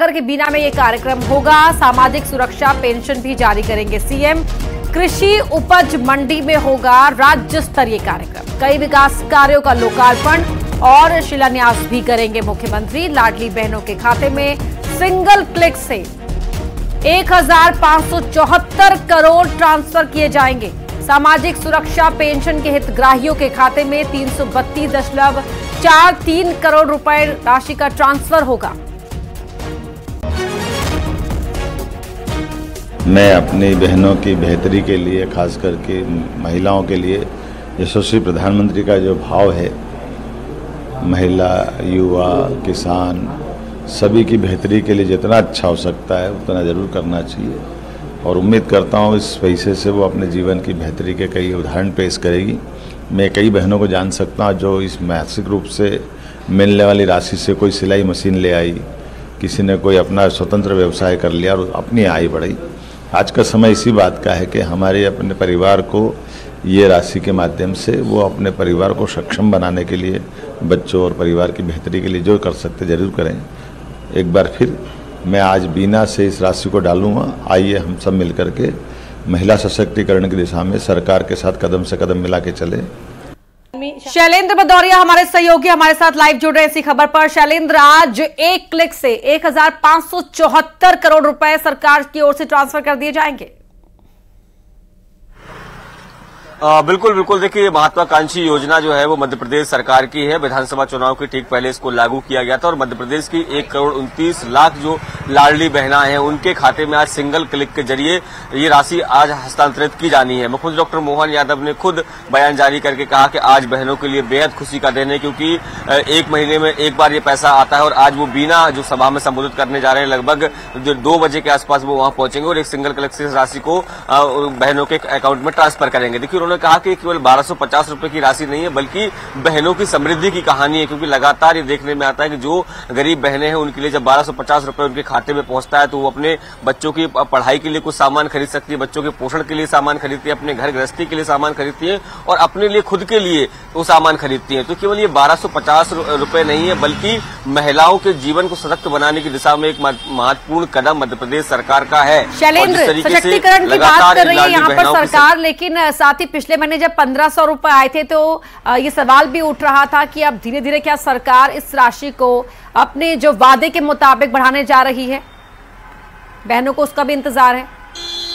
सागर के बीना में ये कार्यक्रम होगा। सामाजिक सुरक्षा पेंशन भी जारी करेंगे सीएम। कृषि उपज मंडी में होगा राज्य स्तरीय कार्यक्रम। कई विकास कार्यों का लोकार्पण और शिलान्यास भी करेंगे मुख्यमंत्री। लाडली बहनों के खाते में सिंगल क्लिक से 1574 करोड़ ट्रांसफ़र किए जाएँगे। सामाजिक सुरक्षा पेंशन के हितग्राहियों के खाते में तीन करोड़ रुपए राशि का ट्रांसफ़र होगा। मैं अपनी बहनों की बेहतरी के लिए खास करके महिलाओं के लिए, यशस्वी प्रधानमंत्री का जो भाव है, महिला, युवा, किसान, सभी की बेहतरी के लिए जितना अच्छा हो सकता है, उतना ज़रूर करना चाहिए। और उम्मीद करता हूँ इस पैसे से वो अपने जीवन की बेहतरी के कई उदाहरण पेश करेगी। मैं कई बहनों को जान सकता हूँ जो इस मासिक रूप से मिलने वाली राशि से कोई सिलाई मशीन ले आई, किसी ने कोई अपना स्वतंत्र व्यवसाय कर लिया और अपनी आय बढ़ाई। आज का समय इसी बात का है कि हमारे अपने परिवार को ये राशि के माध्यम से वो अपने परिवार को सक्षम बनाने के लिए, बच्चों और परिवार की बेहतरी के लिए जो कर सकते ज़रूर करें। एक बार फिर मैं आज बीना से इस राशि को डालूँगा। आइए हम सब मिलकर के महिला सशक्तिकरण की दिशा में सरकार के साथ कदम से कदम मिला के चले। शैलेंद्र भदौरिया हमारे सहयोगी, हमारे साथ लाइव जुड़ रहे हैं इसी खबर पर। शैलेंद्र, आज एक क्लिक से एक करोड़ रुपए सरकार की ओर से ट्रांसफ़र कर दिए जाएँगे। आ, बिल्कुल बिल्कुल। देखिए महत्वाकांक्षी योजना जो है वो मध्य प्रदेश सरकार की है। विधानसभा चुनाव के ठीक पहले इसको लागू किया गया था और मध्य प्रदेश की एक करोड़ उनतीस लाख जो लाडली बहना है उनके खाते में आज सिंगल क्लिक के ज़रिए ये राशि आज हस्तांतरित की जानी है। मुख्यमंत्री डॉक्टर मोहन यादव ने खुद बयान जारी करके कहा कि आज बहनों के लिए बेहद खुशी का दिन है क्योंकि एक महीने में एक बार ये पैसा आता है और आज वो बीना जो सभा में संबोधित करने जा रहे हैं लगभग दो बजे के आसपास वो वहाँ पहुँचेंगे और एक सिंगल क्लिक से राशि को बहनों के अकाउंट में ट्रांसफ़र करेंगे। देखिए उन्होंने कहा कि केवल बारह सौ की राशि नहीं है बल्कि बहनों की समृद्धि की कहानी है क्योंकि लगातार ये देखने में आता है कि जो गरीब बहनें हैं उनके लिए जब बारह सौ उनके खाते में पहुँचता है तो वो अपने बच्चों की पढ़ाई के लिए कुछ सामान खरीद सकती है बच्चों के पोषण के लिए सामान खरीदती है अपने घर गृहस्थी के लिए सामान खरीदती है और अपने लिए खुद के लिए वो सामान खरीदती है। तो केवल ये बारह सौ पचास रुपए नहीं है बल्कि महिलाओं के जीवन को सशक्त बनाने की दिशा में एक महत्वपूर्ण कदम मध्य प्रदेश सरकार का है। शैलेंद्र सशक्तिकरण की बात कर रही है यहाँ पर सरकार लेकिन साथ ही पिछले महीने जब पंद्रह सौ रुपए आए थे तो ये सवाल भी उठ रहा था कि अब धीरे धीरे क्या सरकार इस राशि को अपने जो वादे के मुताबिक बढ़ाने जा रही है? बहनों को उसका भी इंतज़ार है।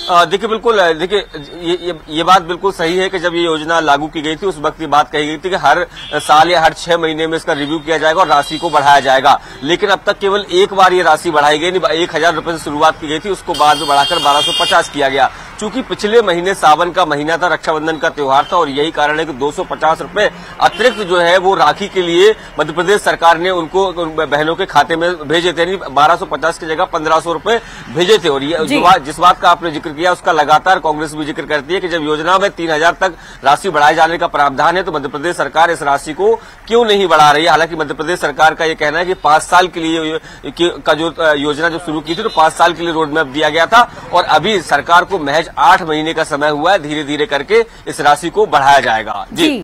देखिए बिल्कुल देखिए ये, ये ये बात बिल्कुल सही है कि जब ये योजना लागू की गई थी उस वक्त ये बात कही गई थी कि हर साल या हर छह महीने में इसका रिव्यू किया जाएगा और राशि को बढ़ाया जाएगा। लेकिन अब तक केवल एक बार ये राशि बढ़ाई गई एक हज़ार रुपए से शुरुआत की गई थी उसको बाद में बढ़ाकर बारह किया गया। चूँकि पिछले महीने सावन का महीना था रक्षाबंधन का त्योहार था और यही कारण है कि दो रुपए अतिरिक्त जो है वो राखी के लिए मध्य प्रदेश सरकार ने उनको बहनों के खाते में भेजे थे यानी बारह की जगह पंद्रह सौ रुपए भेजे थे। और ये जिस बात का आपने ज़िक्र किया उसका लगातार कांग्रेस भी ज़िक्र करती है कि जब योजना में तीन हज़ार तक राशि बढ़ाए जाने का प्रावधान है तो मध्य प्रदेश सरकार इस राशि को क्यों नहीं बढ़ा रही है? हालाँकि मध्य प्रदेश सरकार का यह कहना है कि पाँच साल के लिए का जो योजना जब शुरू की थी तो पाँच साल के लिए रोड मैप दिया गया था और अभी सरकार को महज आठ महीने का समय हुआ है धीरे धीरे करके इस राशि को बढ़ाया जाएगा। जी।